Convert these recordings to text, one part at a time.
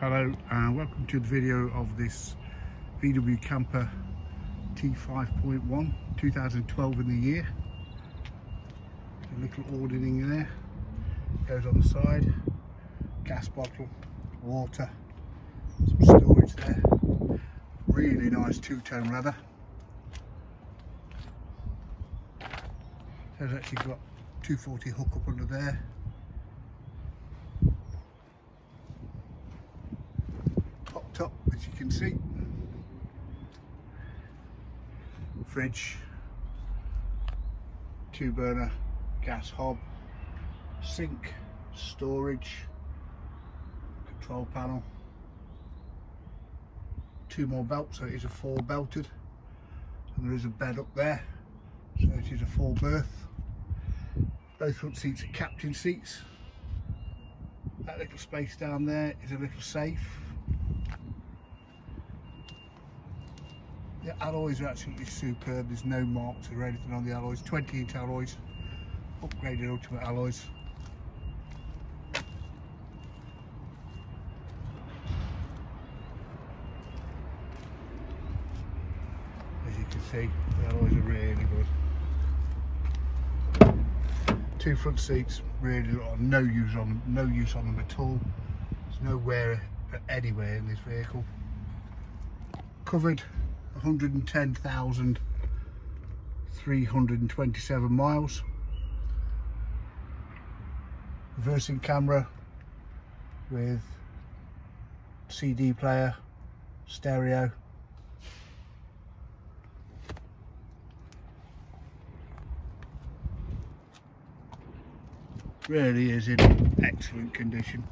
Hello and welcome to the video of this VW Camper T5.1 2012 in the year. A little ordering there, goes on the side, gas bottle, water, some storage there. Really nice two-tone leather. Has actually got 240 hook up under there. Top as you can see. Fridge, two burner gas hob, sink, storage, control panel, two more belts, so it is a four belted, and there is a bed up there, so it is a four berth. Both front seats are captain seats. That little space down there is a little safe. The alloys are absolutely superb. There's no marks or anything on the alloys. 20 inch alloys, upgraded ultimate alloys. As you can see, the alloys are really good two front seats really no use on them no use on them at all there's no wear anywhere in this vehicle covered 110,327 miles reversing camera with CD player stereo really is in excellent condition.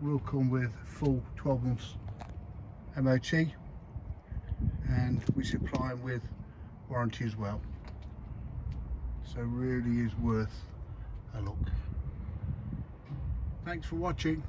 Will come with full 12 months MOT and we supply them with warranty as well. So really is worth a look. Thanks for watching.